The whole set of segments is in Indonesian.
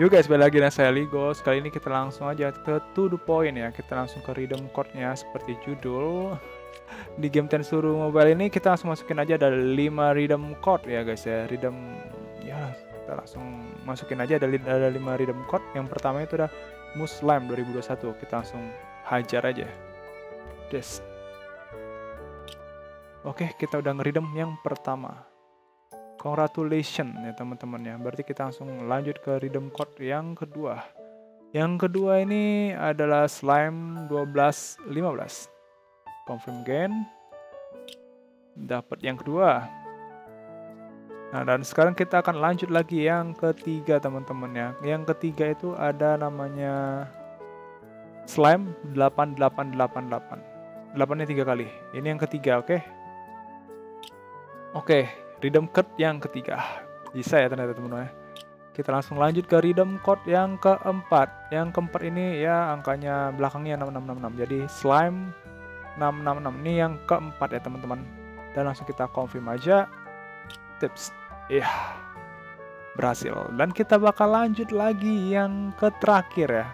Yuk guys, balik lagi dengan saya Ligos. Kali ini kita langsung aja ke to the point ya. Kita langsung ke redeem code-nya seperti judul. Di game Tensuru Mobile ini kita langsung masukin aja ada 5 redeem code ya guys ya. Redeem ya kita langsung masukin aja ada, ada 5 redeem code. Yang pertama itu ada Muslim 2021. Kita langsung hajar aja. Des. Oke, kita udah ngeridem yang pertama. Congratulations ya teman-teman ya. Berarti kita langsung lanjut ke redeem code yang kedua. Yang kedua ini adalah slime 1215. Confirm again. Dapat yang kedua. Nah, dan sekarang kita akan lanjut lagi yang ketiga teman-teman ya. Yang ketiga itu ada namanya slime 8888. 8 nya tiga kali. Ini yang ketiga, oke? Okay? Oke, redeem code yang ketiga. Bisa ya ternyata teman-teman ya. Kita langsung lanjut ke redeem code yang keempat. Yang keempat ini ya angkanya belakangnya 6666. Jadi slime 666 ini yang keempat ya teman-teman. Dan langsung kita confirm aja. Tips. Iya. Berhasil. Dan kita bakal lanjut lagi yang ke terakhir ya.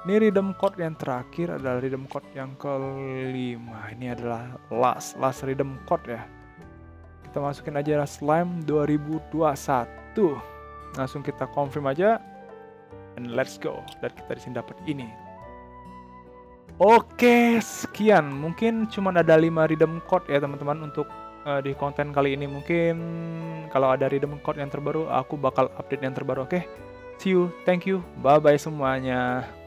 Ini redeem code yang terakhir adalah redeem code yang kelima. Ini adalah last last redeem code ya kita masukin aja slime 2021 langsung kita confirm aja. And let's go. Dan kita di sini dapat ini. Oke sekian. Mungkin cuma ada 5 redeem code ya teman-teman untuk uh, di konten kali ini. Mungkin kalau ada redeem code yang terbaru aku bakal update yang terbaru oke? See you. Thank you. Bye bye semuanya